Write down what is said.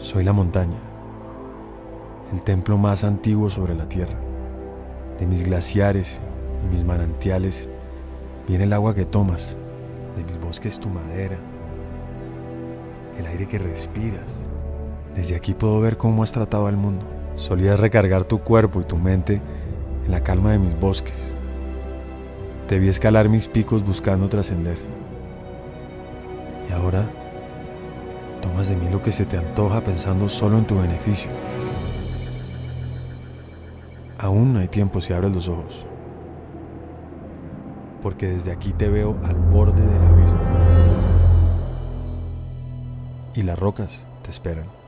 Soy la montaña, el templo más antiguo sobre la tierra. De mis glaciares y mis manantiales viene el agua que tomas, de mis bosques tu madera, el aire que respiras. Desde aquí puedo ver cómo has tratado al mundo. Solías recargar tu cuerpo y tu mente en la calma de mis bosques. Debí escalar mis picos buscando trascender. Y ahora tomas de mí lo que se te antoja pensando solo en tu beneficio. Aún hay tiempo si abres los ojos. Porque desde aquí te veo al borde del abismo. Y las rocas te esperan.